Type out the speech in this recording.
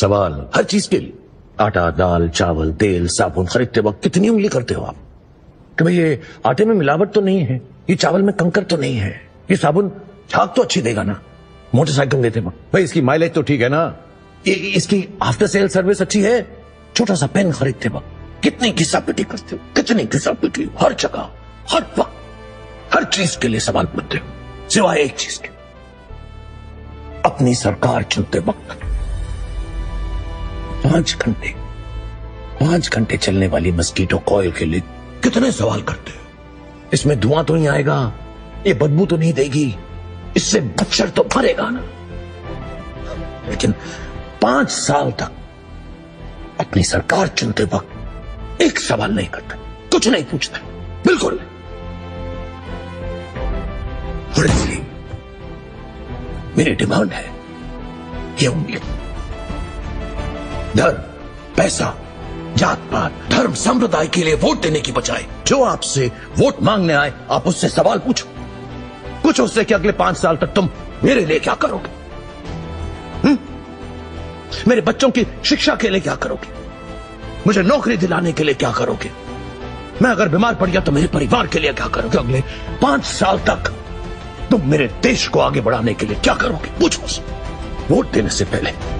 सवाल हर चीज़ के लिए। आटा दाल चावल तेल साबुन खरीदते वक्त कितनी उंगली करते हो आप? कि भाई ये आटे में मिलावट तो नहीं है? ये चावल में कंकर तो नहीं है? ये साबुन झाग तो अच्छी देगा ना? मोटरसाइकिल लेते वक्त। भाई इसकी माइलेज तो ठीक है ना? ये इसकी आफ्टर सेल सर्विस अच्छी है? छोटा सा पेन खरीदते वक्त। कितनी घिसा पिटी करते हो? कितनी घिसा पिटी हर जगह हर वक्त हर चीज़ के लिए सवाल पूछते हो। सिवाय एक चीज़ के। अपनी सरकार चुनते वक्त पाँच घंटे पाँच घंटे चलने वाली मस्कीटो कॉयल के लिए कितने सवाल करते हो? इसमें धुआँ तो नहीं आएगा, ये बदबू तो नहीं देगी, इससे मच्छर तो मरेगा ना। लेकिन पाँच साल तक अपनी सरकार चुनते वक्त एक सवाल नहीं करता, कुछ नहीं पूछता, बिल्कुल मेरी डिमांड है ये उंगली। धर्म पैसा जात पात धर्म, संप्रदाय के लिए वोट देने की बजाय, जो आपसे वोट मांगने आए, आप उससे सवाल पूछो। पूछो उससे कि अगले पाँच साल तक तुम मेरे लिए क्या करोगे? हुँ? मेरे बच्चों की शिक्षा के लिए क्या करोगे? मुझे नौकरी दिलाने के लिए क्या करोगे? मैं अगर बीमार पड़ गया तो मेरे परिवार के लिए क्या करोगे? अगले पाँच साल तक तुम मेरे देश को आगे बढ़ाने के लिए क्या करोगे? पूछो वोट देने से पहले।